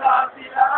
Thank you.